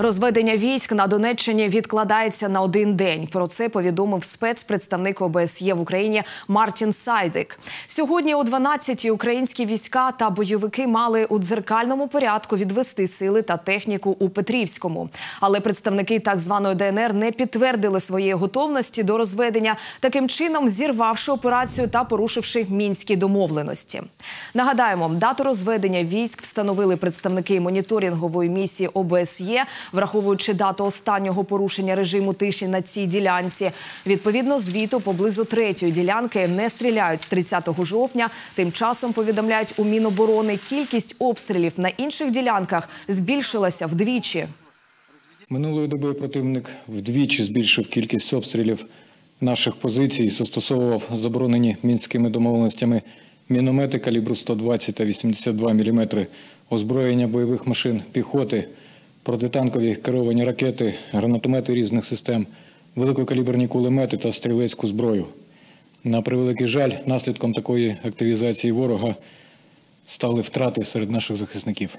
Розведення військ на Донеччині відкладається на один день. Про це повідомив спецпредставник ОБСЄ в Україні Мартін Сайдик. Сьогодні о 12-й українські війська та бойовики мали у дзеркальному порядку відвести сили та техніку у Петрівському. Але представники так званої ДНР не підтвердили своєї готовності до розведення, таким чином зірвавши операцію та порушивши мінські домовленості. Нагадаємо, дату розведення військ встановили представники моніторингової місії ОБСЄ враховуючи дату останнього порушення режиму тиші на цій ділянці. Відповідно, звіту поблизу третьої ділянки не стріляють з 30 жовтня. Тим часом повідомляють у Міноборони кількість обстрілів на інших ділянках збільшилася вдвічі. Минулої доби противник вдвічі збільшив кількість обстрілів наших позицій застосовував заборонені мінськими домовленостями міномети калібру 120 та 82 мм, озброєння бойових машин піхоти, протитанкові керовані ракети, гранатомети різних систем, великокаліберні кулемети та стрілецьку зброю. На превеликий жаль, наслідком такої активізації ворога стали втрати серед наших захисників.